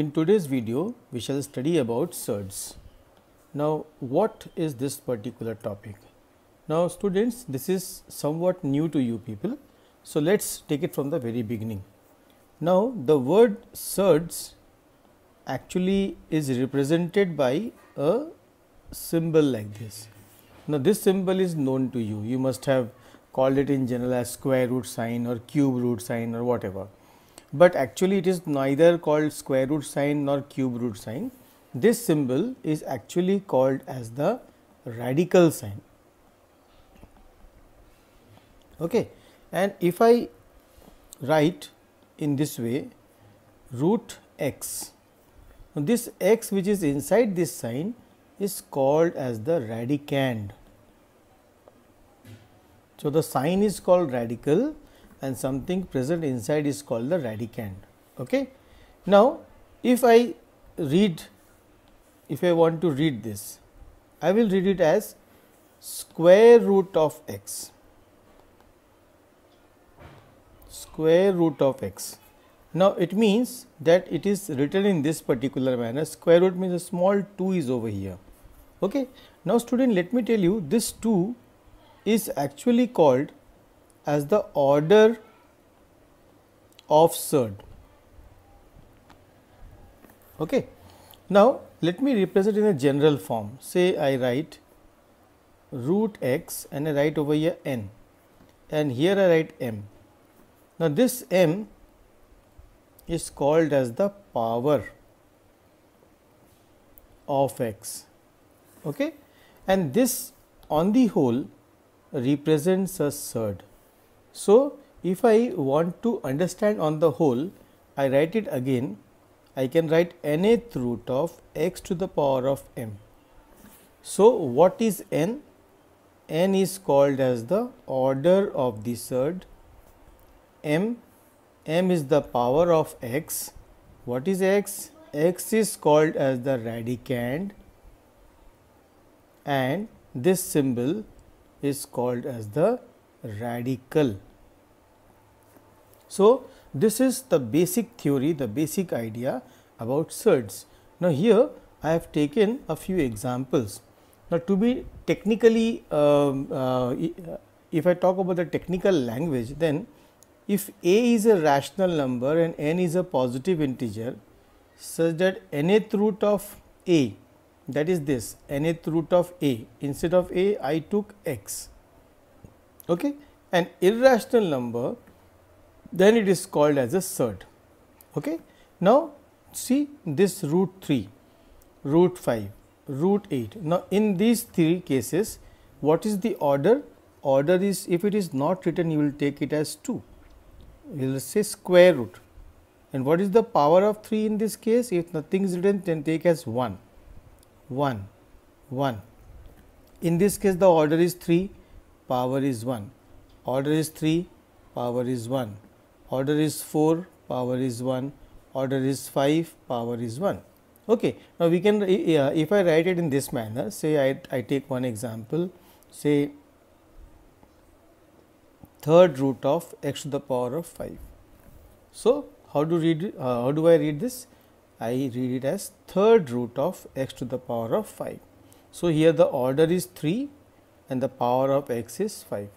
in today's video we shall study about surds. Now what is this particular topic? Now students this is somewhat new to you people. So let's take it from the very beginning. Now the word surds actually is represented by a symbol like this. Now this symbol is known to you. You must have called it in general as square root sign or cube root sign or whatever but actually it is neither called square root sign nor cube root sign. This symbol is actually called as the radical sign. Okay. And if I write in this way root x, now this x which is inside this sign is called as the radicand. So, the sign is called radical and something present inside is called the radicand. Okay. Now, if I read, if I want to read this, I will read it as square root of x, square root of x. Now, it means that it is written in this particular manner, square root means a small 2 is over here. Okay. Now, student let me tell you this 2 is actually called as the order of surd. Okay. Now, let me represent in a general form. Say I write root x and I write over here n and here I write m. Now, this m is called as the power of x okay? and this on the whole represents a surd. So, if I want to understand on the whole, I write it again, I can write nth root of x to the power of m. So, what is n? n is called as the order of the third, m, m is the power of x. What is x? x is called as the radicand and this symbol is called as the radical. So, this is the basic theory, the basic idea about surds. Now, here I have taken a few examples. Now, to be technically, um, uh, if I talk about the technical language, then if a is a rational number and n is a positive integer, such that nth root of a that is this nth root of a instead of a I took x okay an irrational number then it is called as a surd. Okay. Now, see this root 3, root 5, root 8. Now, in these three cases, what is the order? Order is if it is not written, you will take it as 2. You will say square root. And what is the power of 3 in this case? If nothing is written, then take as 1, 1, 1. In this case, the order is 3, power is 1. Order is 3, power is 1 order is 4 power is 1 order is 5 power is 1 okay now we can if i write it in this manner say i i take one example say third root of x to the power of 5 so how do read uh, how do i read this? I read it as third root of x to the power of 5 so here the order is 3 and the power of x is 5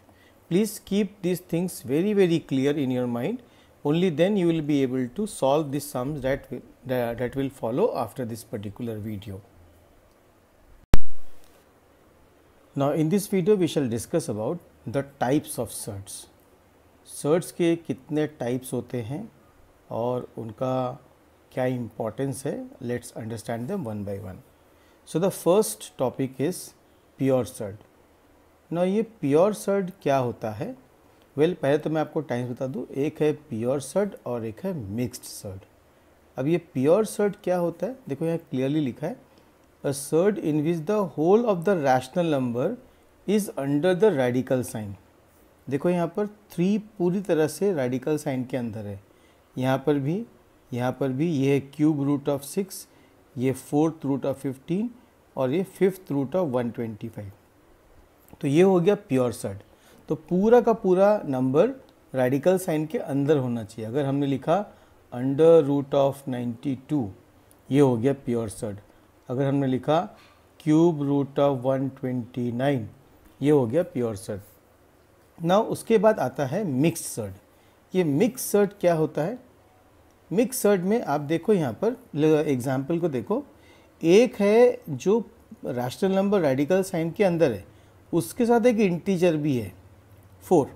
Please keep these things very very clear in your mind only then you will be able to solve the sums that will, that, that will follow after this particular video. Now, in this video we shall discuss about the types of surds. Surds के कितने types होते हैं और उनका क्या importance है let's understand them one by one so the first topic is pure surd ना ये प्योर सर्ड क्या होता है? वेल well, पहले तो मैं आपको टाइम्स बता दूँ। एक है प्योर सर्ड और एक है मिक्स्ड सर्ड अब ये प्योर सर्ड क्या होता है? देखो यहाँ क्लियरली लिखा है। A surd in which the whole of the rational number is under the radical sign देखो यहाँ पर थ्री पूरी तरह से रेडिकल साइन के अंदर है। यहाँ पर भी यहाँ पर भी ये है क्यूब रूट ऑफ़ सिक्स ये फोर्थ रूट ऑफ़ फिफ्टीन और ये fifth root of one twenty five तो ये हो गया प्योर सर्ड तो पूरा का पूरा नंबर रेडिकल साइन के अंदर होना चाहिए। अगर हमने लिखा अंडर रूट ऑफ़ 92 ये हो गया प्योर सर्ड अगर हमने लिखा क्यूब रूट ऑफ़ 129 ये हो गया प्योर सर्ड ना उसके बाद आता है मिक्स सर्ड ये मिक्स सर्ड क्या होता है? मिक्स सर्ड में आप देखो यहाँ पर एग्ज़ाम्पल को देखो। एक है जो रैशनल नंबर रेडिकल साइन के अंदर है। उसके साथ एक इंटीजर भी है फोर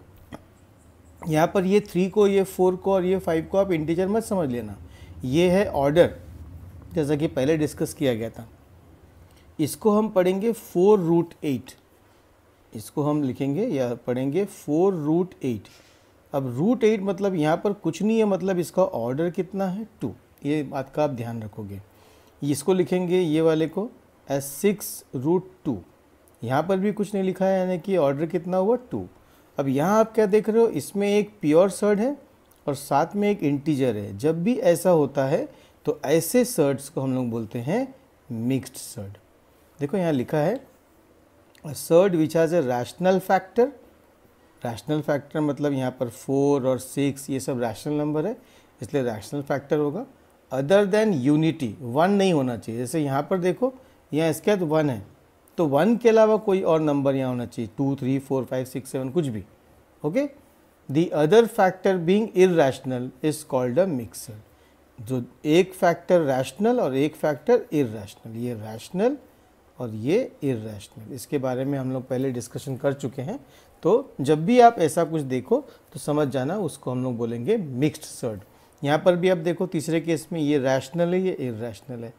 यहाँ पर ये थ्री को, ये फोर को और ये फाइव को आप इंटीजर मत समझ लेना। ये है ऑर्डर जैसा कि पहले डिस्कस किया गया था। इसको हम पढ़ेंगे फोर रूट एट इसको हम लिखेंगे या पढ़ेंगे फोर रूट एट अब रूट एट मतलब यहाँ पर कुछ नहीं है मतलब इसका ऑर्डर कितना है? टू ये बात का आप ध्यान रखोगे। इसको लिखेंगे ये वाले को एस सिक्स रूट टू यहाँ पर भी कुछ नहीं लिखा है, यानी कि ऑर्डर कितना हुआ? टू अब यहाँ आप क्या देख रहे हो? इसमें एक प्योर सर्ड है और साथ में एक इंटीजर है। जब भी ऐसा होता है तो ऐसे सर्ड्स को हम लोग बोलते हैं मिक्स्ड सर्ड देखो यहाँ लिखा है surd which has a rational factor rational factor मतलब यहाँ पर फोर और सिक्स ये सब रैशनल नंबर है, इसलिए रैशनल फैक्टर होगा। अदर देन यूनिटी वन नहीं होना चाहिए। जैसे यहाँ पर देखो, यहाँ इसके बाद वन है। तो वन के अलावा कोई और नंबर यहाँ होना चाहिए। Two three four five six seven कुछ भी। Okay the other factor being irrational is called a mixer जो एक फैक्टर रैशनल और एक फैक्टर इेशनल ये रैशनल और ये इेशनल इसके बारे में हम लोग पहले डिस्कशन कर चुके हैं। तो जब भी आप ऐसा कुछ देखो तो समझ जाना उसको हम लोग बोलेंगे मिक्स्ड सर्ड यहाँ पर भी आप देखो, तीसरे केस में ये रैशनल है, ये इेशनल है।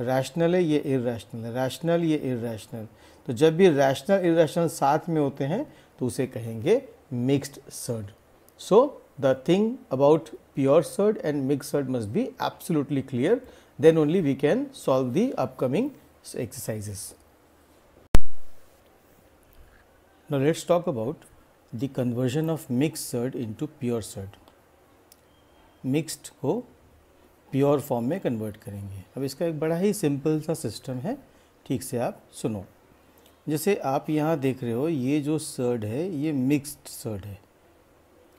रैशनल है, ये इरेशनल है रैशनल ये इरेशनल तो जब भी रैशनल इरेशनल साथ में होते हैं तो उसे कहेंगे mixed surd so the thing about pure surd and mix surd must be absolutely clear then only we can solve the upcoming exercises. Now, let's talk about the conversion of mixed surd into pure surd. Mixed को pure form में convert करेंगे। अब इसका एक बड़ा ही simple सा system है। ठीक से आप सुनो। जैसे आप यहाँ देख रहे हो, ये जो सर्ड है, ये मिक्स्ड सर्ड है।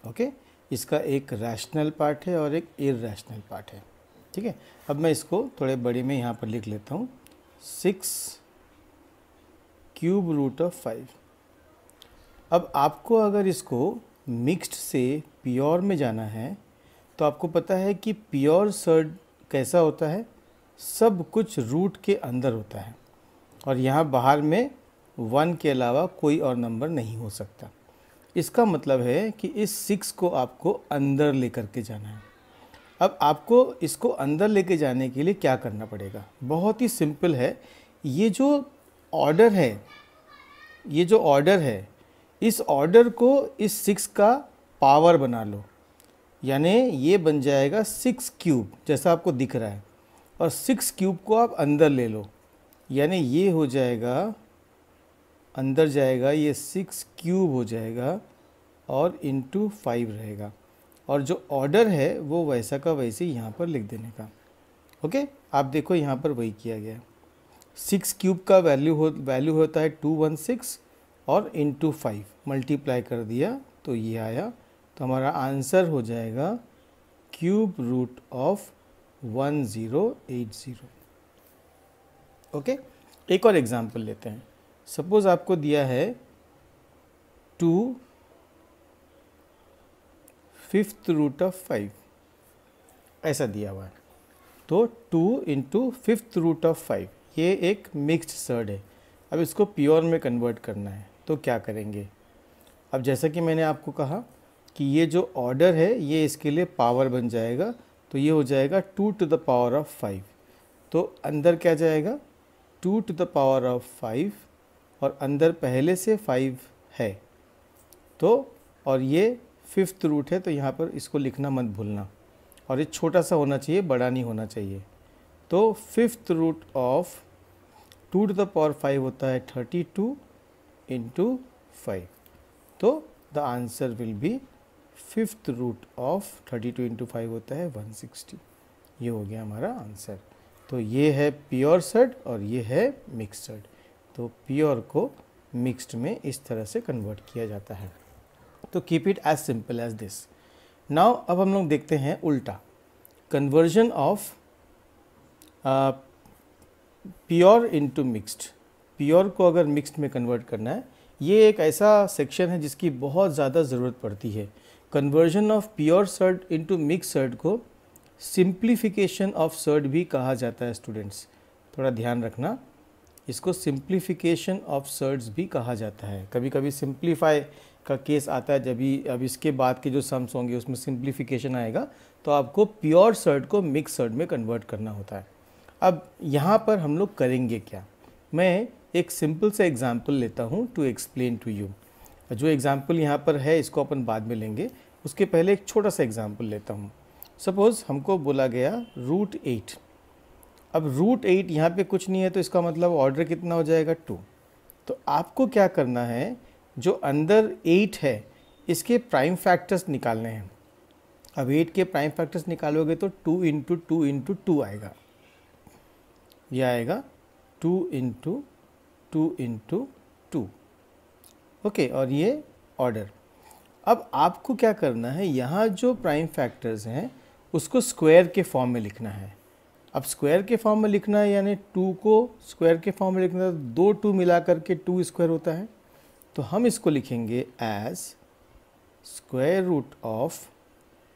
ओके? इसका एक रैशनल पार्ट है और एक इरेशनल पार्ट है। ठीक है? अब मैं इसको थोड़े बड़े में यहाँ पर लिख लेता हूँ। Six cube root of five अब आपको अगर इसको मिक्स्ड से प्योर में जाना है तो आपको पता है कि प्योर सर्ड कैसा होता है? सब कुछ रूट के अंदर होता है। और यहाँ बाहर में वन के अलावा कोई और नंबर नहीं हो सकता। इसका मतलब है कि इस सिक्स को आपको अंदर लेकर के जाना है। अब आपको इसको अंदर लेके जाने के लिए क्या करना पड़ेगा? बहुत ही सिंपल है। ये जो ऑर्डर है, ये जो ऑर्डर है, इस ऑर्डर को इस सिक्स का पावर बना लो। यानी ये बन जाएगा सिक्स क्यूब, जैसा आपको दिख रहा है। और सिक्स क्यूब को आप अंदर ले लो, यानी ये हो जाएगा, अंदर जाएगा, ये सिक्स क्यूब हो जाएगा और इंटू फाइव रहेगा। और जो ऑर्डर है, वो वैसा का वैसे यहाँ पर लिख देने का। ओके? आप देखो यहाँ पर वही किया गया। सिक्स क्यूब का वैल्यू हो वैल्यू होता है टू वन सिक्स और इंटू फाइव मल्टीप्लाई कर दिया तो ये आया तो हमारा आंसर हो जाएगा cube root of one zero eight zero. Okay? एक और एग्जांपल लेते हैं। सपोज़ आपको दिया है two fifth root of five. ऐसा दिया हुआ है। तो two into fifth root of five, ये एक मिक्स्ड सर्ड है। अब इसको प्योर में कन्वर्ट करना है तो क्या करेंगे? अब जैसा कि मैंने आपको कहा कि ये जो ऑर्डर है, ये इसके लिए पावर बन जाएगा। तो ये हो जाएगा two to the power of five तो अंदर क्या जाएगा? Two to the power of five और अंदर पहले से फाइव है। तो और ये फिफ्थ रूट है तो यहाँ पर इसको लिखना मत भूलना। और ये छोटा सा होना चाहिए, बड़ा नहीं होना चाहिए। तो fifth root of two to the power five होता है थर्टी टू इंटू फाइव तो the answer will be fifth root of thirty two into five होता है वन सिक्सटी ये हो गया हमारा आंसर। तो ये है प्योर सर्ड और ये है मिक्स तो प्योर को मिक्स्ड में इस तरह से कन्वर्ट किया जाता है। तो keep it as simple as this now अब हम लोग देखते हैं उल्टा। Conversion of pure into mixed pure को अगर मिक्स्ड में कन्वर्ट करना है, ये एक ऐसा सेक्शन है जिसकी बहुत ज़्यादा ज़रूरत पड़ती है। Conversion of pure surd into mix surd को सिंप्लीफिकेशन ऑफ़ सर्ड भी कहा जाता है स्टूडेंट्स थोड़ा ध्यान रखना, इसको सिंप्लीफिकेशन ऑफ़ सर्ड्स भी कहा जाता है। कभी कभी सिंप्लीफाई का केस आता है, जब भी, अब इसके बाद के जो सम्स होंगे, उसमें सिंप्लीफिकेशन आएगा तो आपको प्योर सर्ड को मिक्स सर्ड में कन्वर्ट करना होता है। अब यहाँ पर हम लोग करेंगे क्या? मैं एक सिंपल सा एग्ज़ाम्पल लेता हूँ टू एक्सप्लेन टू यू जो एग्ज़ाम्पल यहाँ पर है, इसको अपन बाद में लेंगे। उसके पहले एक छोटा सा एग्ज़ाम्पल लेता हूँ। सपोज़ हमको बोला गया रूट एट अब रूट एट यहाँ पे कुछ नहीं है तो इसका मतलब ऑर्डर कितना हो जाएगा? टू तो आपको क्या करना है, जो अंदर एट है, इसके प्राइम फैक्टर्स निकालने हैं। अब एट के प्राइम फैक्टर्स निकालोगे तो two into two into two आएगा। यह आएगा two into two into two okay, और ये ऑर्डर अब आपको क्या करना है, यहाँ जो प्राइम फैक्टर्स हैं, उसको स्क्वायर के फॉर्म में लिखना है. अब स्क्वायर के फॉर्म में लिखना है, यानी टू को स्क्वायर के फॉर्म में लिखना है, दो टू मिला करके टू स्क्वायर होता है. तो हम इसको लिखेंगे as square root of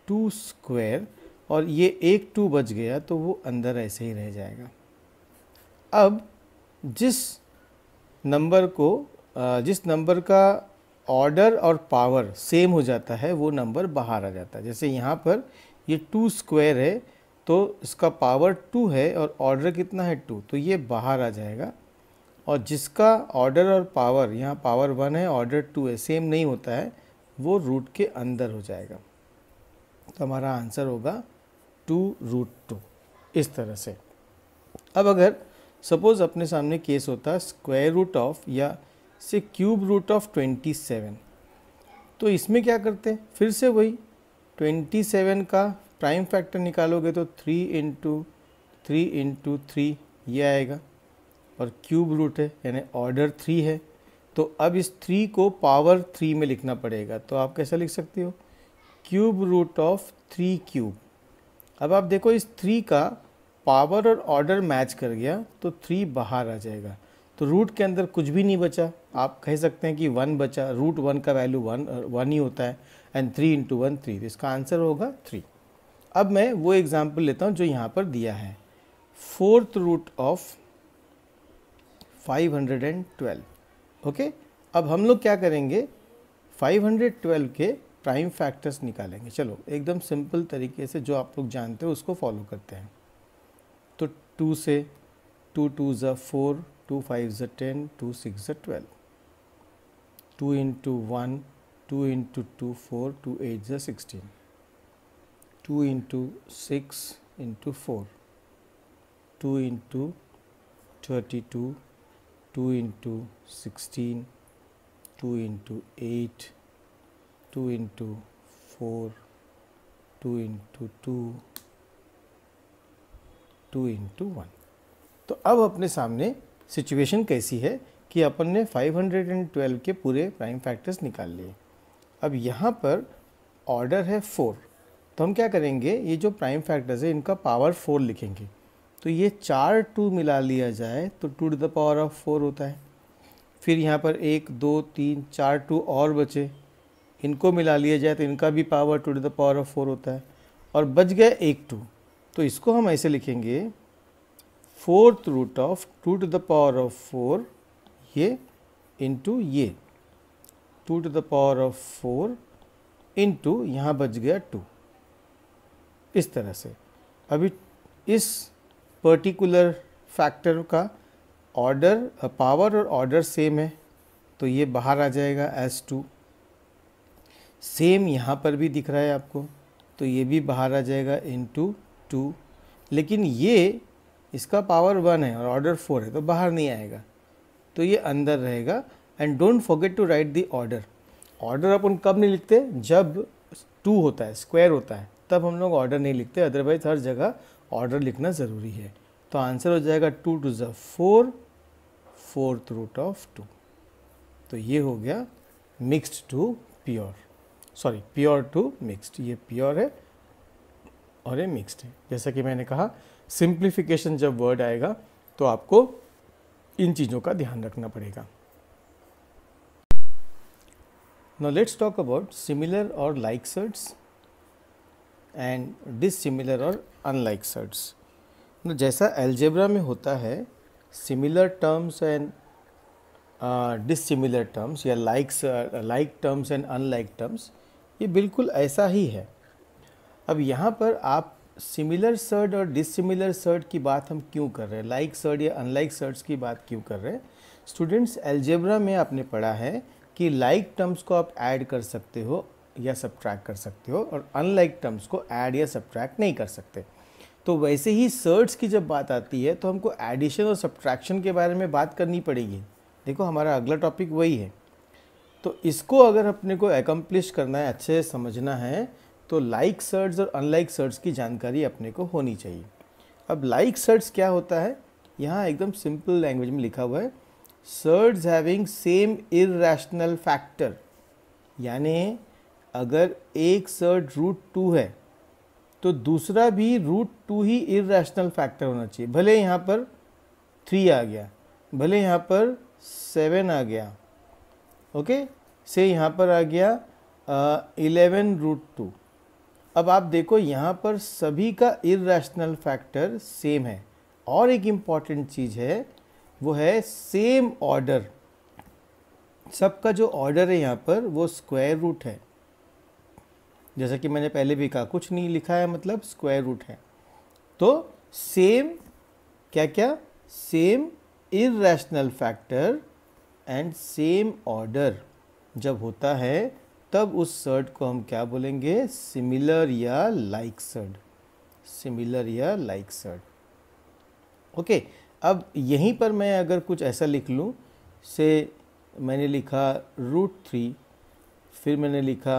two square और ये एक टू बच गया तो वो अंदर ऐसे ही रह जाएगा. अब जिस नंबर को जिस नंबर का ऑर्डर और पावर सेम हो जाता है, वो नंबर बाहर आ जाता है। जैसे यहाँ पर ये टू स्क्वायर है तो इसका पावर टू है और ऑर्डर कितना है टू तो ये बाहर आ जाएगा। और जिसका ऑर्डर और पावर यहाँ पावर वन है ऑर्डर टू है सेम नहीं होता है, वो रूट के अंदर हो जाएगा। तो हमारा आंसर होगा टू रूट टू इस तरह से। अब अगर सपोज़ अपने सामने केस होता स्क्वायर रूट ऑफ़ या से cube root of twenty seven. तो इसमें क्या करते हैं? फिर से वही ट्वेंटी सेवन का प्राइम फैक्टर निकालोगे तो three into three into three ये आएगा। और क्यूब रूट है, यानी ऑर्डर थ्री है। तो अब इस थ्री को पावर थ्री में लिखना पड़ेगा। तो आप कैसा लिख सकते हो? Cube root of three cube. अब आप देखो, इस थ्री का पावर और ऑर्डर मैच कर गया तो थ्री बाहर आ जाएगा। तो रूट के अंदर कुछ भी नहीं बचा। आप कह सकते हैं कि वन बचा रूट वन का वैल्यू वन वन ही होता है and three into one three तो इसका आंसर होगा थ्री अब मैं वो एग्ज़ाम्पल लेता हूँ जो यहाँ पर दिया है. फोर्थ रूट ऑफ़ 512 ओके अब हम लोग क्या करेंगे? 512 के प्राइम फैक्टर्स निकालेंगे. चलो, एकदम सिंपल तरीके से जो आप लोग जानते हो उसको फॉलो करते हैं. तो टू से टू टू ज़ा फोर टू फाइव ज़ा टेन टू सिक्स ज़ा twelve two into one two into two four two eight ज़ा sixteen. Two into six into four. Two into thirty two 2 into 16, 2 into 8, 2 into 4, 2 into 2, 2 into 1. तो अब अपने सामने situation कैसी है? कि अपन ने 512 के पूरे प्राइम फैक्टर्स निकाल लिए। अब यहाँ पर ऑर्डर है फोर तो हम क्या करेंगे? ये जो प्राइम फैक्टर्स है, इनका पावर फोर लिखेंगे। तो ये चार टू मिला लिया जाए तो two to the power of four होता है। फिर यहाँ पर एक, दो, तीन, चार टू और बचे। इनको मिला लिया जाए तो इनका भी power two to the power of four होता है। और बच गया एक टू तो इसको हम ऐसे लिखेंगे fourth root of two to the power of four ये इंटू ये two to the power of four into यहाँ बच गया टू इस तरह से। अभी इस पर्टिकुलर फैक्टर का ऑर्डर पावर और ऑर्डर सेम है तो ये बाहर आ जाएगा एस टू सेम यहाँ पर भी दिख रहा है आपको तो ये भी बाहर आ जाएगा इन टू टू लेकिन ये, इसका पावर वन है और ऑर्डर फोर है तो बाहर नहीं आएगा। तो ये अंदर रहेगा। And don't forget to write the order order अपन कब नहीं लिखते? जब टू होता है स्क्वायर होता है, तब हम लोग ऑर्डर नहीं लिखते। अदरवाइज़ हर जगह ऑर्डर लिखना ज़रूरी है। तो आंसर हो जाएगा टू टू ज़ा four fourth root of two तो ये हो गया mixed to pure sorry pure to mixed ये प्योर है और ये मिक्स्ड है। जैसा कि मैंने कहा सिंप्लीफिकेशन जब वर्ड आएगा तो आपको इन चीज़ों का ध्यान रखना पड़ेगा। No let's talk about similar और लाइक सर्ट्स एंड डिसिमिलर और अनलाइक सर्ट्स न जैसा एल्जेब्रा में होता है similar terms and dissimilar terms या like like terms and unlike terms ये बिल्कुल ऐसा ही है। अब यहाँ पर आप सिमिलर सर्ड और डिसिमिलर सर्ड की बात हम क्यों कर रहे हैं? लाइक सर्ड या अनलाइक सर्ड्स की बात क्यों कर रहे हैं? स्टूडेंट्स एल्जेब्रा में आपने पढ़ा है कि लाइक like टर्म्स को आप ऐड कर सकते हो या सब्ट्रैक्ट कर सकते हो और अनलाइक टर्म्स को ऐड या सब्ट्रैक्ट नहीं कर सकते। तो वैसे ही सर्ड्स की जब बात आती है तो हमको एडिशन और सब्ट्रैक्शन के बारे में बात करनी पड़ेगी। देखो, हमारा अगला टॉपिक वही है। तो इसको अगर अपने को एकम्प्लिश करना है, अच्छे से समझना है तो लाइक सर्ड्स और अनलाइक सर्ड्स की जानकारी अपने को होनी चाहिए। अब लाइक सर्ड्स क्या होता है? यहाँ एकदम सिंपल लैंग्वेज में लिखा हुआ है। Surds having same irrational factor यानी अगर एक सर्ड रूट टू है तो दूसरा भी रूट टू ही इरेशनल फैक्टर होना चाहिए। भले यहाँ पर थ्री आ गया, भले यहाँ पर सेवन आ गया ओके से यहाँ पर आ गया इलेवन रूट टू अब आप देखो यहाँ पर सभी का इरेशनल फैक्टर सेम है। और एक इंपॉर्टेंट चीज़ है, वो है सेम ऑर्डर सबका जो ऑर्डर है यहाँ पर, वो स्क्वायर रूट है। जैसा कि मैंने पहले भी कहा, कुछ नहीं लिखा है मतलब स्क्वायर रूट है। तो सेम क्या क्या same irrational factor and same order जब होता है तब उस सर्ड को हम क्या बोलेंगे? सिमिलर या लाइक सर्ड सिमिलर या लाइक सर्ड ओके अब यहीं पर मैं अगर कुछ ऐसा लिख लूँ, से मैंने लिखा रूट थ्री फिर मैंने लिखा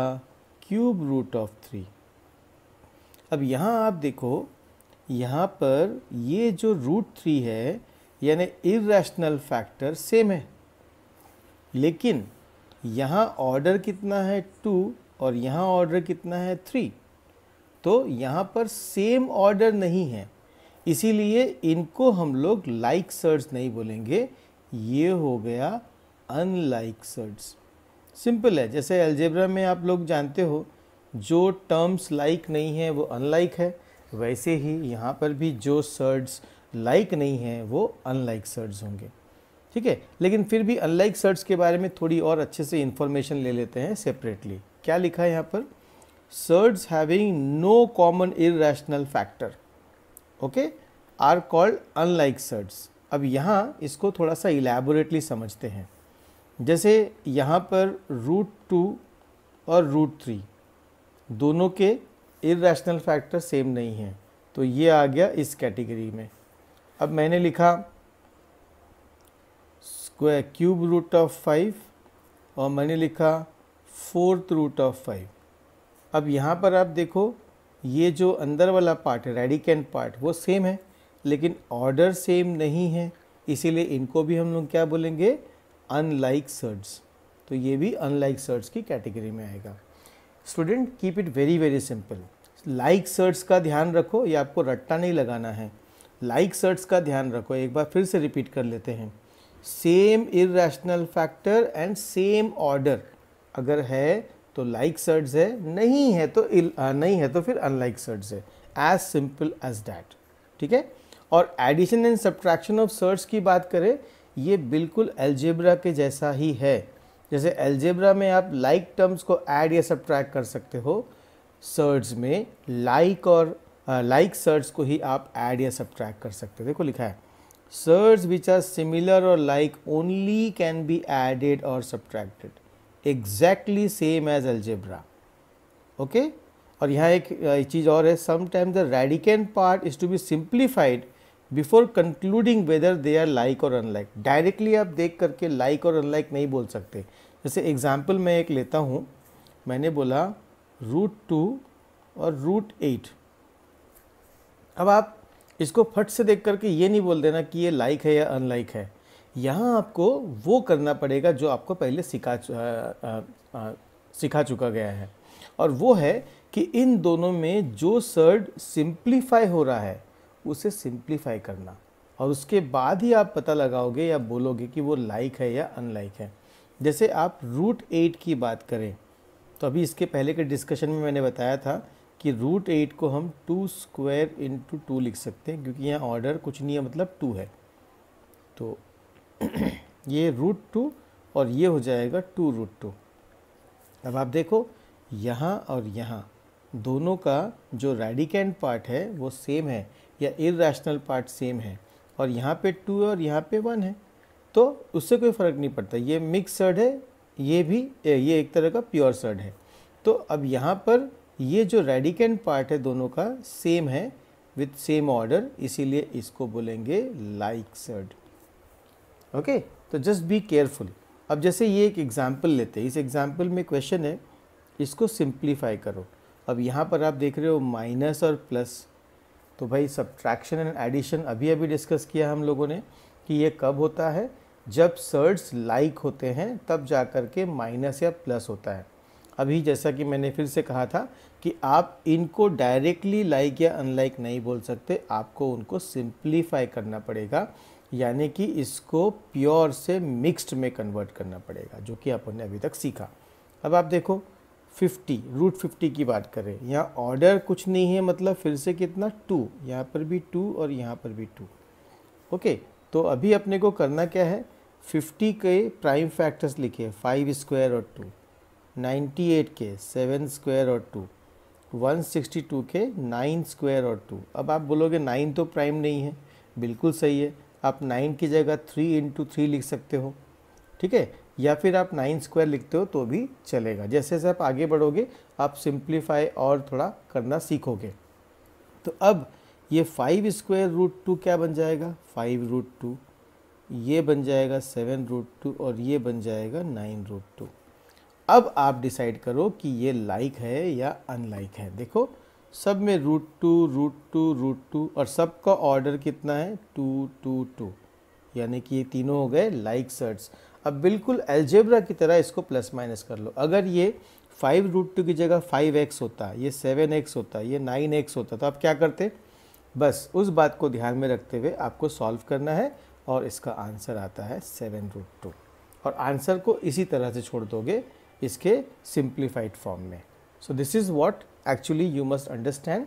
क्यूब रूट ऑफ़ थ्री अब यहाँ आप देखो, यहाँ पर ये जो रूट थ्री है, यानी इरेशनल फैक्टर सेम है। लेकिन यहाँ ऑर्डर कितना है टू और यहाँ ऑर्डर कितना है थ्री तो यहाँ पर सेम ऑर्डर नहीं है। इसीलिए इनको हम लोग लाइक सर्च नहीं बोलेंगे। ये हो गया अनलाइक सर्च सिंपल है। जैसे एल्जेब्रा में आप लोग जानते हो, जो टर्म्स लाइक नहीं है, वो अनलाइक है। वैसे ही यहाँ पर भी जो सर्ड्स लाइक नहीं है, वो अनलाइक सर्ड्स होंगे। ठीक है? लेकिन फिर भी अनलाइक सर्ड्स के बारे में थोड़ी और अच्छे से इंफॉर्मेशन ले लेते हैं सेपरेटली क्या लिखा है यहाँ पर? Surds having no common irrational factor okay are called unlike surds अब यहाँ इसको थोड़ा सा इलेबोरेटली समझते हैं. जैसे यहाँ पर रूट टू और रूट थ्री दोनों के इरेशनल फैक्टर सेम नहीं हैं. तो ये आ गया इस कैटेगरी में. अब मैंने लिखा square cube root of five और मैंने लिखा फोर्थ रूट ऑफ़ फाइव अब यहाँ पर आप देखो, ये जो अंदर वाला पार्ट है रेडिकेंट पार्ट वो सेम है, लेकिन ऑर्डर सेम नहीं है। इसीलिए इनको भी हम लोग क्या बोलेंगे? अनलाइक सर्ड्स तो ये भी अनलाइक सर्ड्स की कैटेगरी में आएगा। Student keep it very very simple like surds का ध्यान रखो, ये आपको रट्टा नहीं लगाना है। लाइक like सर्ड्स का ध्यान रखो, एक बार फिर से रिपीट कर लेते हैं। Same irrational factor and same order अगर है तो लाइक सर्ड्स है नहीं है तो नहीं है तो फिर अनलाइक सर्ड्स है। एज सिंपल एज डैट ठीक है? और addition and subtraction of surds की बात करें ये बिल्कुल एल्जेब्रा के जैसा ही है। जैसे एल्जेब्रा में आप लाइक like टर्म्स को ऐड या सब्ट्रैक्ट कर सकते हो सर्ड्स में लाइक like और लाइक uh, सर्ड्स like को ही आप ऐड या सब्ट्रैक्ट कर सकते हो। देखो लिखा है। सर्ड्स विच आर सिमिलर और like only can be added और subtracted exactly same as algebra okay और यहाँ एक चीज़ और है sometime the radicand part is to be simplified before concluding whether they are like और अनलाइक डायरेक्टली आप देख करके लाइक और अनलाइक नहीं बोल सकते। जैसे एग्ज़ाम्पल मैं एक लेता हूँ। मैंने बोला रूट टू और रूट एट अब आप इसको फट से देख करके ये नहीं बोल देना कि ये लाइक है या अनलाइक है। यहाँ आपको वो करना पड़ेगा जो आपको पहले सिखा सिखा चुका गया है। और वो है कि इन दोनों में जो सर्ड सिंप्लीफाई हो रहा है, उसे सिंप्लीफाई करना। और उसके बाद ही आप पता लगाओगे या बोलोगे कि वो लाइक है या अनलाइक है। जैसे आप रूट एट की बात करें तो अभी इसके पहले के डिस्कशन में मैंने बताया था कि रूट एट को हम टू स्क्वायर इंटू टू लिख सकते हैं, क्योंकि यहाँ ऑर्डर कुछ नहीं है मतलब टू है। तो ये रूट टू और ये हो जाएगा टू रूट टू अब आप देखो, यहाँ और यहाँ, दोनों का जो रेडिकेंट पार्ट है, वो सेम है, या इरेशनल पार्ट सेम है, और यहाँ पे टू है और यहाँ पे वन है। तो उससे कोई फ़र्क नहीं पड़ता, ये मिक्स सर्ड है, ये भी, ये एक तरह का प्योर सर्ड है। तो अब यहाँ पर ये जो रेडिकेंट पार्ट है दोनों का सेम है विथ सेम ऑर्डर इसीलिए इसको बोलेंगे लाइक सर्ड ओके तो जस्ट बी केयरफुल अब जैसे ये एक एग्ज़ाम्पल लेते हैं, इस एग्ज़ाम्पल में क्वेश्चन है, इसको सिंप्लीफाई करो. अब यहाँ पर आप देख रहे हो माइनस और प्लस तो भाई सब्ट्रैक्शन एंड एडिशन अभी अभी डिस्कस किया हम लोगों ने कि ये कब होता है? जब सर्ड्स लाइक होते हैं, तब जा कर के माइनस या प्लस होता है. अभी जैसा कि मैंने फिर से कहा था कि आप इनको डायरेक्टली लाइक या अनलाइक नहीं बोल सकते, आपको उनको सिंप्लीफाई करना पड़ेगा, यानी कि इसको प्योर से मिक्स्ड में कन्वर्ट करना पड़ेगा, जो कि अपन ने अभी तक सीखा। अब आप देखो 50 रूट फिफ्टी की बात करें, यहाँ ऑर्डर कुछ नहीं है मतलब फिर से कितना? टू यहाँ पर भी टू और यहाँ पर भी टू ओके तो अभी अपने को करना क्या है? 50 के प्राइम फैक्टर्स लिखे फाइव स्क्वायर और टू 98 के सेवन स्क्वायर और टू 162 के नाइन स्क्वायर और टू। अब आप बोलोगे नाइन तो प्राइम नहीं है, बिल्कुल सही है। आप नाइन की जगह थ्री इंटू थ्री लिख सकते हो, ठीक है? या फिर आप नाइन स्क्वायर लिखते हो तो भी चलेगा। जैसे जैसे आप आगे बढ़ोगे, आप सिंप्लीफाई और थोड़ा करना सीखोगे। तो अब ये फाइव स्क्वायर रूट टू क्या बन जाएगा? फाइव रूट टू ये बन जाएगा सेवन रूट टू और ये बन जाएगा नाइन रूट टू अब आप डिसाइड करो कि ये लाइक है या अनलाइक है। देखो, सब में root two root two root two और सब का ऑर्डर कितना है? टू टू टू यानी कि ये तीनों हो गए लाइक सर्ट्स अब बिल्कुल एल्जेब्रा की तरह इसको प्लस माइनस कर लो। अगर ये फाइव रूट टू की जगह फाइव एक्स होता, ये सेवन एक्स होता, ये नाइन एक्स होता तो आप क्या करते? बस उस बात को ध्यान में रखते हुए आपको सॉल्व करना है और इसका आंसर आता है सेवन रूट टू और आंसर को इसी तरह से छोड़ दोगे इसके सिंप्लीफाइड फॉर्म में। So this is what actually you must understand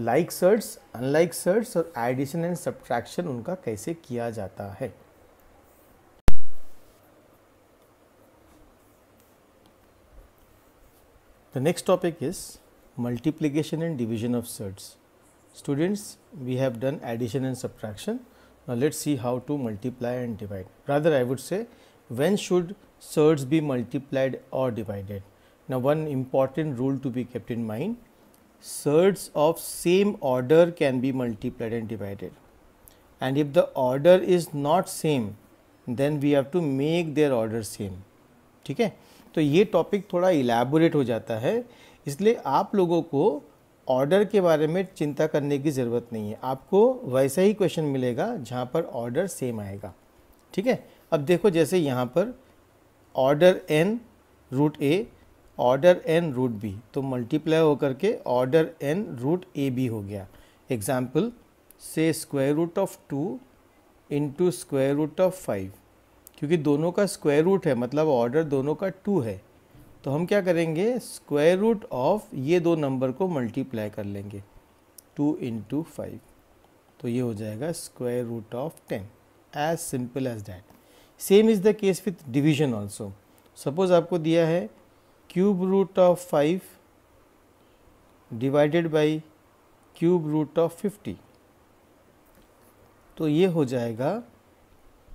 like surds unlike surds और एडिशन एंड सब्ट्रैक्शन उनका कैसे किया जाता है। The next topic is multiplication and division of surds students we have done addition and subtraction let see how to multiply and divide brother I would say when should surds be multiplied or divided. Now, one important rule to be kept in mind surds of same order can be multiplied and divided. And if the order is not same, then we have to make their order same. ठीक है तो ये topic थोड़ा elaborate हो जाता है इसलिए आप लोगों को ऑर्डर के बारे में चिंता करने की ज़रूरत नहीं है आपको वैसा ही क्वेश्चन मिलेगा जहाँ पर ऑर्डर सेम आएगा ठीक है अब देखो जैसे यहाँ पर order n root a order n root b तो मल्टीप्लाई होकर के order n root a b हो गया। एग्ज़ाम्पल से square root of two into square root of five क्योंकि दोनों का स्क्वायर रूट है मतलब ऑर्डर दोनों का टू है। तो हम क्या करेंगे? स्क्वायर रूट ऑफ़ ये दो नंबर को मल्टीप्लाई कर लेंगे। टू इंटू फाइव तो ये हो जाएगा square root of ten as simple as that same is the case with division also suppose आपको दिया है cube root of five divided by cube root of fifty तो ये हो जाएगा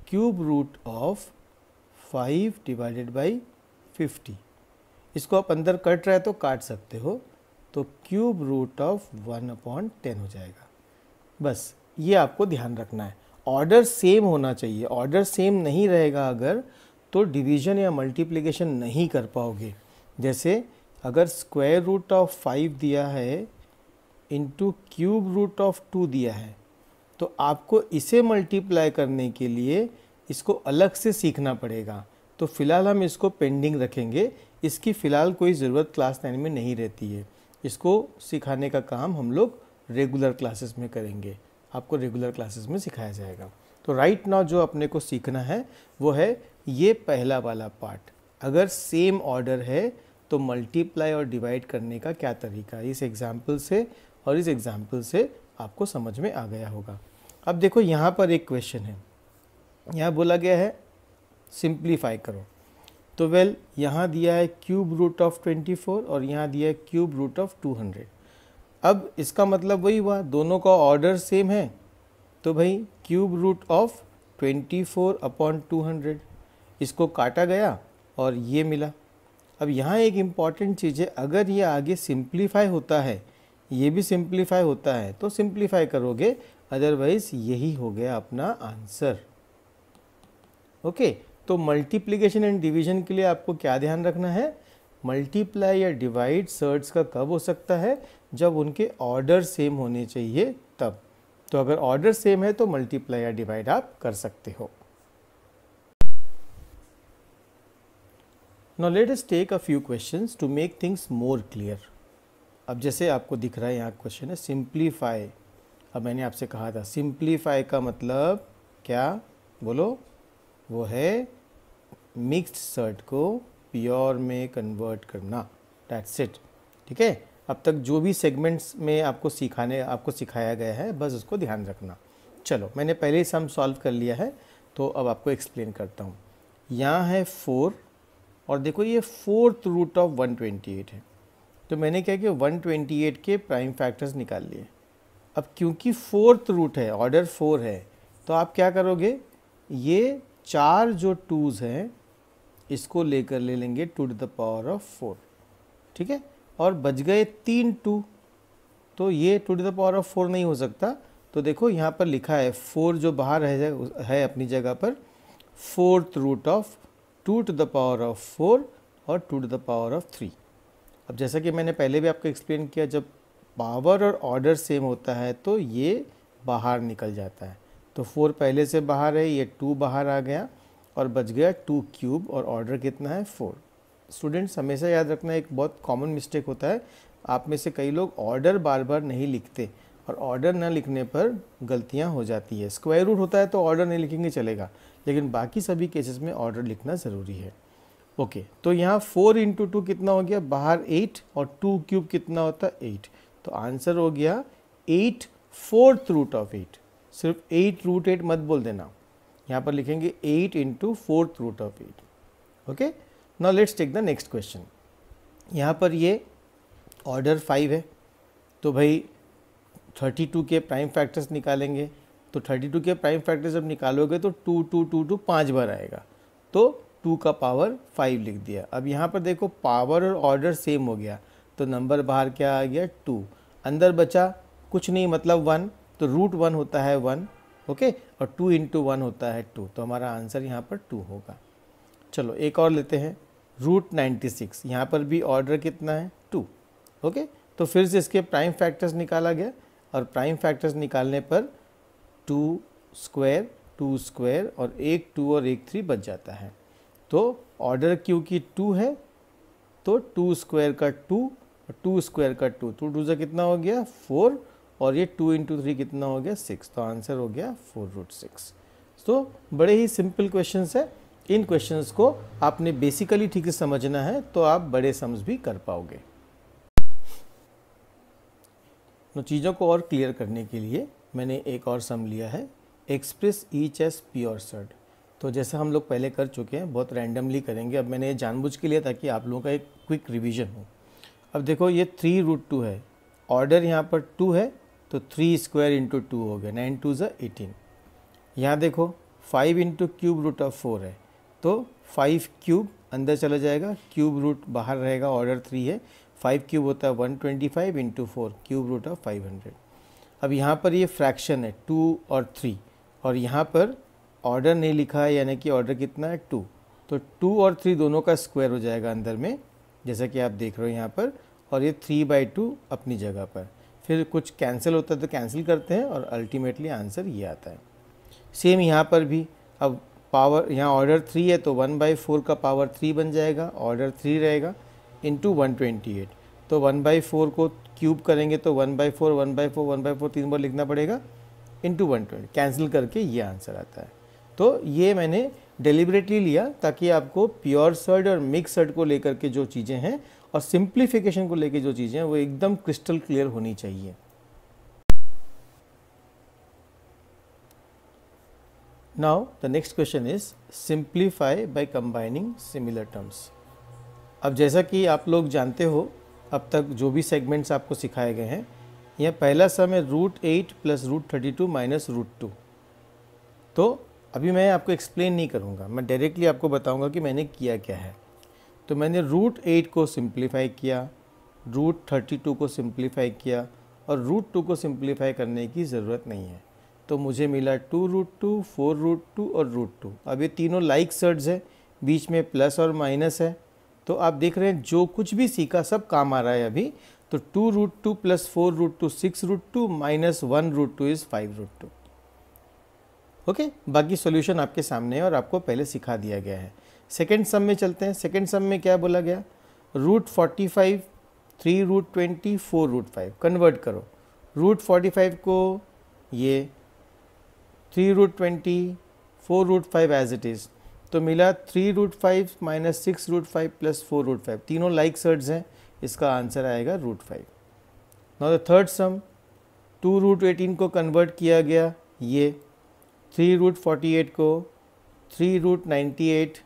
cube root of five divided by fifty इसको आप अंदर कट रहे तो काट सकते हो। तो cube root of one upon ten हो जाएगा। बस, ये आपको ध्यान रखना है। ऑर्डर सेम होना चाहिए। ऑर्डर सेम नहीं रहेगा अगर तो डिवीज़न या मल्टीप्लिकेशन नहीं कर पाओगे। जैसे, अगर स्क्वायर रूट ऑफ़ फाइव दिया है into cube root of two दिया है तो आपको इसे मल्टीप्लाई करने के लिए इसको अलग से सीखना पड़ेगा। तो फ़िलहाल हम इसको पेंडिंग रखेंगे। इसकी फ़िलहाल कोई ज़रूरत क्लास नाइन में नहीं रहती है। इसको सिखाने का काम हम लोग रेगुलर क्लासेस में करेंगे। आपको रेगुलर क्लासेस में सिखाया जाएगा। तो राइट नाउ जो अपने को सीखना है, वो है ये पहला वाला पार्ट अगर सेम ऑर्डर है तो मल्टीप्लाई और डिवाइड करने का क्या तरीका? इस एग्ज़ाम्पल से और इस एग्ज़ाम्पल से आपको समझ में आ गया होगा। अब देखो, यहाँ पर एक क्वेश्चन है। यहाँ बोला गया है सिंप्लीफाई करो। तो वेल यहाँ दिया है क्यूब रूट ऑफ़ 24 और यहाँ दिया है क्यूब रूट ऑफ़ 200 अब इसका मतलब वही हुआ, दोनों का ऑर्डर सेम है तो भाई cube root of 24 four upon two इसको काटा गया और ये मिला। अब यहाँ एक इंपॉर्टेंट चीज़ है, अगर ये आगे सिंप्लीफाई होता है, ये भी सिंप्लीफाई होता है तो सिंप्लीफाई करोगे अदरवाइज़ यही हो गया अपना आंसर ओके तो मल्टीप्लिकेशन एंड डिवीज़न के लिए आपको क्या ध्यान रखना है? मल्टीप्लाई या डिवाइड सर्ट्स का कब हो सकता है? जब उनके ऑर्डर सेम होने चाहिए तब। तो अगर ऑर्डर सेम है तो मल्टीप्लाई या डिवाइड आप कर सकते हो। Now let us take a few questions to make things more clear. अब जैसे आपको दिख रहा है यहाँ क्वेश्चन है सिंप्लीफाई अब मैंने आपसे कहा था सिंप्लीफाई का मतलब क्या? बोलो। वो है मिक्स्ड सर्ट को प्योर में कन्वर्ट करना। दैट्स इट ठीक है? अब तक जो भी सेगमेंट्स में आपको सिखाने, आपको सिखाया गया है, बस उसको ध्यान रखना। चलो, मैंने पहले ही सम सॉल्व कर लिया है तो अब आपको एक्सप्लेन करता हूँ। यहाँ है फोर और देखो ये फोर्थ रूट ऑफ़ 128 है। तो मैंने क्या किया 128 के प्राइम फैक्टर्स निकाल लिए। अब क्योंकि फोर्थ रूट है ऑर्डर फोर है तो आप क्या करोगे? ये चार जो टूज़ हैं, इसको लेकर ले लेंगे two to the power of four ठीक है? और बच गए तीन टू। तो ये two to the power of four नहीं हो सकता। तो देखो यहाँ पर लिखा है फोर जो बाहर है, है अपनी जगह पर fourth root of two to the power of four और two to the power of three. अब जैसा कि मैंने पहले भी आपको एक्सप्लेन किया जब पावर और ऑर्डर सेम होता है तो ये बाहर निकल जाता है। तो फोर पहले से बाहर है ये टू बाहर आ गया और बच गया टू क्यूब और ऑर्डर कितना है? फोर। स्टूडेंट्स हमेशा याद रखना एक बहुत कॉमन मिस्टेक होता है। आप में से कई लोग ऑर्डर बार बार नहीं लिखते और ऑर्डर ना लिखने पर गलतियाँ हो जाती है। स्क्वायर रूट होता है तो ऑर्डर नहीं लिखेंगे, चलेगा। लेकिन बाकी सभी केसेस में ऑर्डर लिखना ज़रूरी है। ओके तो यहाँ फोर इंटू टू कितना हो गया? बाहर एट और टू क्यूब कितना होता? है एट तो आंसर हो गया eight fourth root of eight सिर्फ़ एट रूट एट मत बोल देना। यहाँ पर लिखेंगे eight into fourth root of eight okay now let's take the next question यहाँ पर ये ऑर्डर फाइव है। तो भाई थर्टी टू के प्राइम फैक्टर्स निकालेंगे। तो 32 के प्राइम फैक्टर जब निकालोगे तो टू टू टू टू पाँच बार आएगा। तो टू का पावर फाइव लिख दिया। अब यहाँ पर देखो पावर और ऑर्डर सेम हो गया। तो नंबर बाहर क्या आ गया? टू अंदर बचा कुछ नहीं मतलब वन तो रूट वन होता है वन ओके और टू इंटू वन होता है टू तो हमारा आंसर यहाँ पर टू होगा। चलो, एक और लेते हैं। रूट नाइन्टी सिक्स, यहाँ पर भी ऑर्डर कितना है? टू ओके तो फिर से इसके प्राइम फैक्टर्स निकाला गया और प्राइम फैक्टर्स निकालने पर टू स्क्वायर टू स्क्वायर और एक टू और एक थ्री बच जाता है। तो ऑर्डर क्योंकि टू है तो टू स्क्वायर का टू और टू स्क्वायर का टू टू टू कितना हो गया? फोर और ये टू इंटू थ्री कितना हो गया? सिक्स तो आंसर हो गया फोर रूट सिक्स तो बड़े ही सिंपल क्वेश्चन है। इन क्वेश्चंस को आपने बेसिकली ठीक से समझना है तो आप बड़े सम्स भी कर पाओगे। तो चीज़ों को और क्लियर करने के लिए मैंने एक और सम लिया है express each as pure surd तो जैसा हम लोग पहले कर चुके हैं, बहुत रैंडमली करेंगे। अब मैंने ये जानबूझ के लिए ताकि आप लोगों का एक क्विक रिवीजन हो। अब देखो, ये थ्री रूट टू है। ऑर्डर यहाँ पर टू है तो थ्री स्क्वायर इंटू टू हो गया। नाइन टू ज़ा एटीन यहाँ देखो five into cube root of four है। तो फाइव क्यूब अंदर चला जाएगा क्यूब रूट बाहर रहेगा ऑर्डर थ्री है। फाइव क्यूब होता है one twenty five into four cube root of five hundred अब यहाँ पर ये फ्रैक्शन है टू और थ्री और यहाँ पर ऑर्डर नहीं लिखा है, यानी कि ऑर्डर कितना है टू तो टू और थ्री दोनों का स्क्वायर हो जाएगा अंदर में, जैसा कि आप देख रहे हो यहाँ पर। और ये थ्री बाई टू अपनी जगह पर। फिर कुछ कैंसिल होता है तो कैंसिल करते हैं और अल्टीमेटली आंसर ये आता है। सेम यहाँ पर भी। अब पावर यहाँ ऑर्डर थ्री है तो वन बाई फोर का पावर थ्री बन जाएगा ऑर्डर थ्री रहेगा इंटू वन ट्वेंटी एट तो वन बाई फोर को क्यूब करेंगे तो one by four one by four one by four तीन बार लिखना पड़ेगा इंटू वन ट्वेंटी कैंसिल करके ये आंसर आता है. तो ये मैंने डेलिबरेटली लिया ताकि आपको प्योर सर्ड और मिक्स सर्ड को लेकर के जो चीज़ें हैं और सिंप्लीफिकेशन को लेकर जो चीज़ें हैं, वो एकदम क्रिस्टल क्लियर होनी चाहिए। Now the next question is simplify by combining similar terms अब जैसा कि आप लोग जानते हो, अब तक जो भी सेगमेंट्स आपको सिखाए गए हैं, यह पहला सम है root eight plus root thirty two minus root two तो अभी मैं आपको एक्सप्लेन नहीं करूँगा, मैं डायरेक्टली आपको बताऊँगा कि मैंने किया क्या है। तो मैंने रूट एट को सिंप्लीफाई किया रूट थर्टी टू को सिंप्लीफाई किया, और रूट टू को सिंप्लीफाई करने की ज़रूरत नहीं है। तो मुझे मिला two root two, four root two और रूट टू। अब ये तीनों लाइक सर्ड्स है, बीच में प्लस और माइनस है। तो आप देख रहे हैं, जो कुछ भी सीखा, सब काम आ रहा है अभी। तो two root two plus four root two six root two minus one root two is five root two. Okay? बाकी सॉल्यूशन आपके सामने है और आपको पहले सिखा दिया गया है। सेकेंड सम में चलते हैं। सेकेंड सम में क्या बोला गया? Root forty five three root twenty four root five convert करो। रूट फोर्टी फाइव को ये three root twenty, four root five as it is तो मिला three root five minus six root five plus four root five तीनों like surds हैं, इसका answer आएगा root five. Now the third sum two root eighteen को convert किया गया, ये। थ्री रूट फोर्टी एट को, three root ninety eight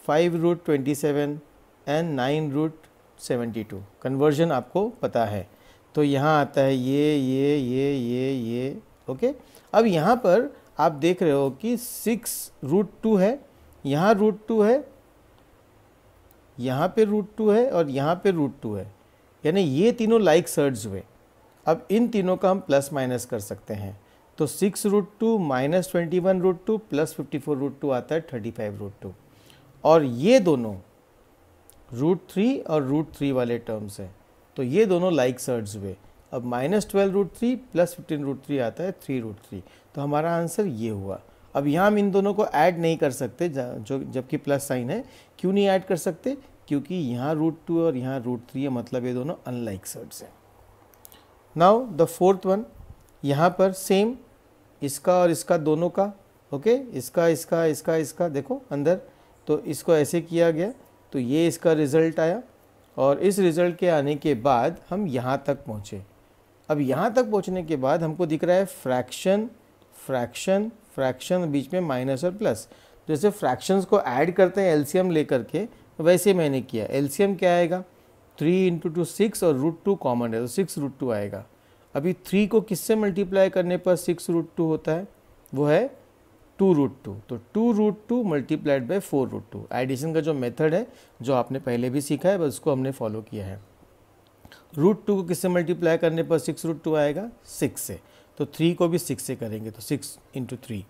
five root twenty seven and nine root seventy two conversion आपको पता है। तो यहाँ आता है ये ये ये ये ये। ओके? अब यहाँ पर आप देख रहे हो कि सिक्स रूट टू है, यहाँ रूट टू है, यहाँ पे रूट टू है और यहाँ पे रूट टू है। यानी ये तीनों लाइक सर्ड्स हुए। अब इन तीनों का हम प्लस माइनस कर सकते हैं। तो six root two minus twenty one root two plus fifty four root two आता है थर्टी फाइव रूट टू। और ये दोनों रूट थ्री और रूट थ्री वाले टर्म्स हैं। तो ये दोनों लाइक सर्ड्स हुए। अब minus twelve root three plus fifteen root three आता है थ्री रूट थ्री तो हमारा आंसर ये हुआ। अब यहाँ हम इन दोनों को ऐड नहीं कर सकते, जो जबकि प्लस साइन है। क्यों नहीं ऐड कर सकते? क्योंकि यहाँ रूट टू और यहाँ रूट थ्री है मतलब ये दोनों अनलाइक सर्ड्स हैं। नाउ द फोर्थ वन यहाँ पर सेम इसका और इसका दोनों का ओके okay? इसका इसका इसका इसका, देखो, अंदर। तो इसको ऐसे किया गया। तो ये इसका रिज़ल्ट आया और इस रिज़ल्ट के आने के बाद हम यहाँ तक पहुँचे। अब यहाँ तक पहुँचने के बाद हमको दिख रहा है फ्रैक्शन फ्रैक्शन फ्रैक्शन बीच में माइनस और प्लस जैसे फ्रैक्शंस को ऐड करते हैं एलसीएम लेकर के, वैसे मैंने किया। एलसीएम क्या आएगा? थ्री इंटू टू सिक्स और रूट टू कॉमन है तो सिक्स रूट टू आएगा। अभी थ्री को किससे मल्टीप्लाई करने पर सिक्स रूट टू होता है? वो है टू रूट टू तो two root two multiplied by four root two addition का जो मेथड है, जो आपने पहले भी सीखा है, बस उसको हमने फॉलो किया है। रूट टू को किससे मल्टीप्लाई करने पर सिक्स रूट टू आएगा? सिक्स से। तो थ्री को भी सिक्स से करेंगे तो six into three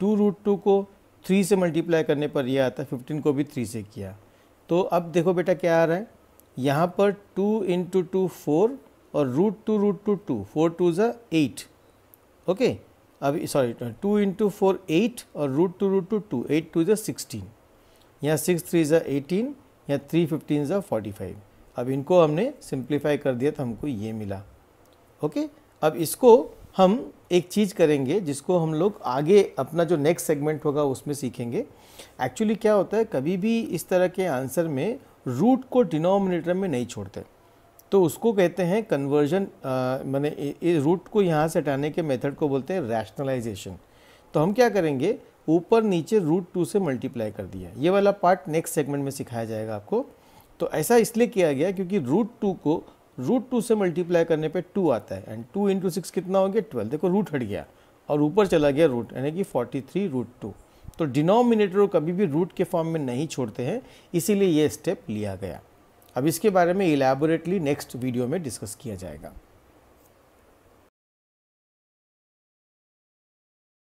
two root two को थ्री से मल्टीप्लाई करने पर यह आता है फिफ्टीन को भी थ्री से किया। तो अब देखो बेटा क्या आ रहा है। यहाँ पर टू इंटू टू फोर और root two root two two four two ज़ा एट ओके अब sorry two into four eight और root two root two two eight two ज़ा सिक्सटीन यहाँ सिक्स थ्री ज़ा एटीन या थ्री फिफ्टीन ज़ा forty five अब इनको हमने सिंप्लीफाई कर दिया तो हमको ये मिला। ओके अब इसको हम एक चीज़ करेंगे जिसको हम लोग आगे अपना जो नेक्स्ट सेगमेंट होगा उसमें सीखेंगे। एक्चुअली क्या होता है, कभी भी इस तरह के आंसर में रूट को डिनोमिनेटर में नहीं छोड़ते। तो उसको कहते हैं कन्वर्जन मैंने रूट को यहाँ से हटाने के मेथड को बोलते हैं रैशनलाइजेशन तो हम क्या करेंगे, ऊपर नीचे रूट टू से मल्टीप्लाई कर दिया। ये वाला पार्ट नेक्स्ट सेगमेंट में सिखाया जाएगा आपको। तो ऐसा इसलिए किया गया क्योंकि रूट टू को रूट टू से मल्टीप्लाई करने पे टू आता है एंड टू इंटू सिक्स कितना हो गया? ट्वेल्व देखो रूट हट गया और ऊपर चला गया रूट यानी कि फोर्टी थ्री रूट टू तो डिनोमिनेटर को कभी भी रूट के फॉर्म में नहीं छोड़ते हैं, इसीलिए ये स्टेप लिया गया। अब इसके बारे में इलेबोरेटली नेक्स्ट वीडियो में डिस्कस किया जाएगा।